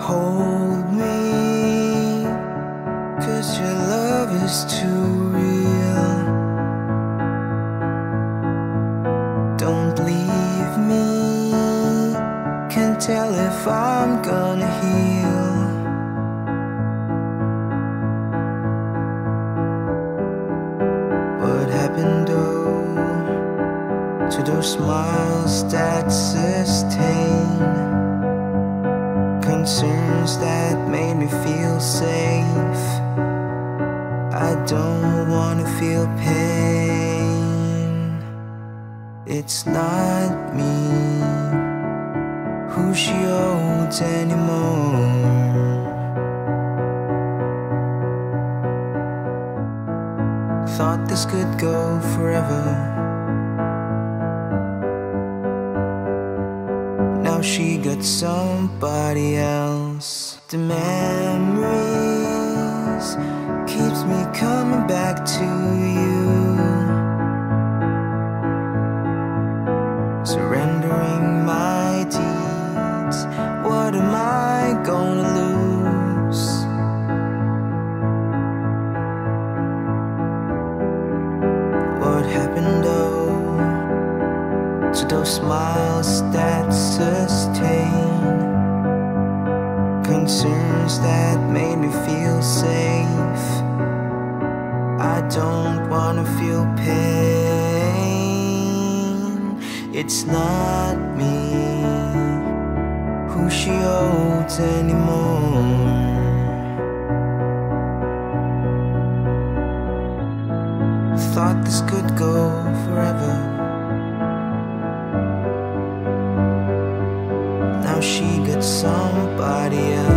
Hold me, cause your love is too real. Don't leave me, can't tell if I'm gonna heal. Those smiles that sustain? concerns that made me feel safe. I don't wanna feel pain. It's not me who she holds anymore. Thought this could go forever. She got somebody else. The memories keeps me coming back to you. Surrendering my deeds. What am I gonna lose? What happened though? to those smiles that made me feel safe. I don't wanna feel pain. It's not me who she holds anymore. Thought this could go forever. now she got somebody else.